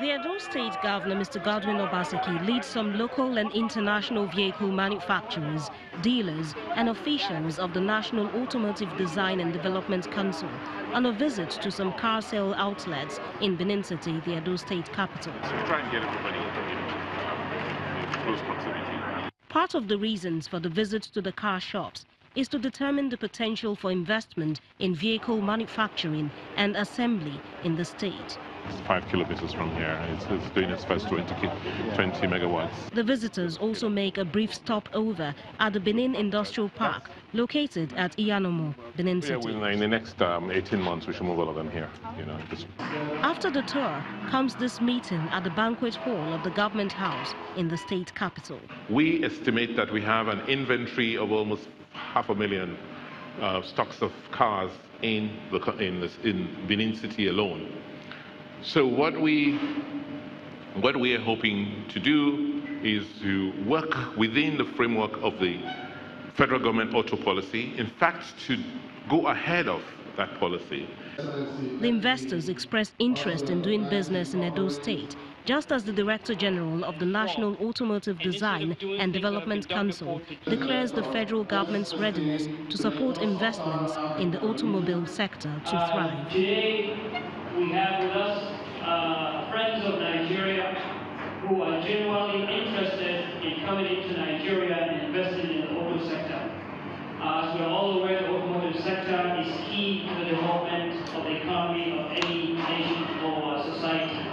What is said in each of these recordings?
The Edo State Governor, Mr. Godwin Obaseki, leads some local and international vehicle manufacturers, dealers, and officials of the National Automotive Design and Development Council on a visit to some car sale outlets in Benin City, the Edo State capital. So try and get everybody in close proximity. Part of the reasons for the visit to the car shops is to determine the potential for investment in vehicle manufacturing and assembly in the state. Five kilometers from here. It's, it's doing its first 20, 20 megawatts. The visitors also make a brief stopover at the Benin Industrial Park, located at Iyanomo, Benin Yeah, City. well, in the next um, 18 months, we should move all of them here. You know, just After the tour comes this meeting at the banquet hall of the government house in the state capital. We estimate that we have an inventory of almost half a million uh, stocks of cars in, the, in, this, in Benin City alone. So what we, what we are hoping to do is to work within the framework of the federal government auto policy, in fact, to go ahead of that policy The investors expressed interest in doing business in Edo State, just as the Director General of the National Automotive Design and Development Council declares the federal government's readiness to support investments in the automobile sector to thrive. Today, we have with us uh, friends of Nigeria who are genuinely interested in coming into Nigeria and investing in the auto sector. As we are all aware, the automotive sector is key to the development of the economy of any nation or society.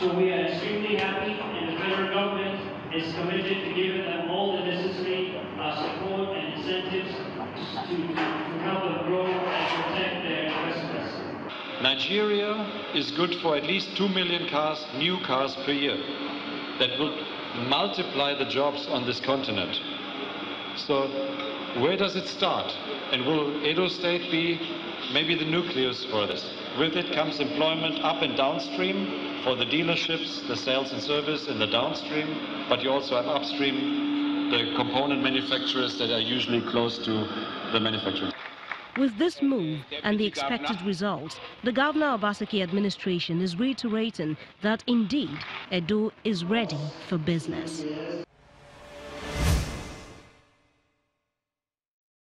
So we are extremely happy, and the federal government is committed to giving them all the necessary uh, support and incentives to, to, to help them grow and protect their investments. Nigeria is good for at least 2 million cars, new cars per year. That will multiply the jobs on this continent. So, where does it start? And will Edo State be maybe the nucleus for this? With it comes employment up and downstream for the dealerships, the sales and service in the downstream, but you also have upstream the component manufacturers that are usually close to the manufacturer. With this move and the expected results, the Governor of Obaseki administration is reiterating that indeed Edo is ready for business.